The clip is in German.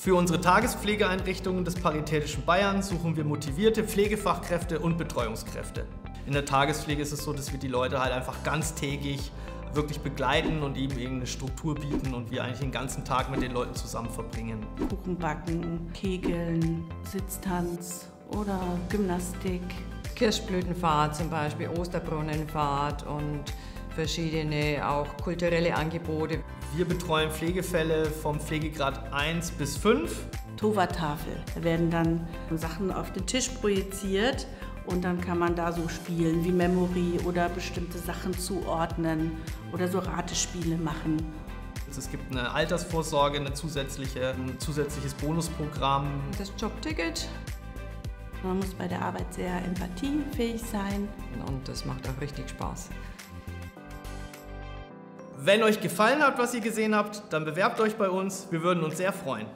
Für unsere Tagespflegeeinrichtungen des Paritätischen Bayern suchen wir motivierte Pflegefachkräfte und Betreuungskräfte. In der Tagespflege ist es so, dass wir die Leute halt einfach ganztägig wirklich begleiten und ihm irgendeine Struktur bieten und wir eigentlich den ganzen Tag mit den Leuten zusammen verbringen. Kuchen backen, Kegeln, Sitztanz oder Gymnastik. Kirschblütenfahrt zum Beispiel, Osterbrunnenfahrt und verschiedene auch kulturelle Angebote. Wir betreuen Pflegefälle vom Pflegegrad 1 bis 5. Tova-Tafel. Da werden dann Sachen auf den Tisch projiziert und dann kann man da so spielen wie Memory oder bestimmte Sachen zuordnen oder so Ratespiele machen. Es gibt eine Altersvorsorge, eine zusätzliche, ein zusätzliches Bonusprogramm. Das Jobticket. Man muss bei der Arbeit sehr empathiefähig sein. Und das macht auch richtig Spaß. Wenn euch gefallen hat, was ihr gesehen habt, dann bewerbt euch bei uns. Wir würden uns sehr freuen.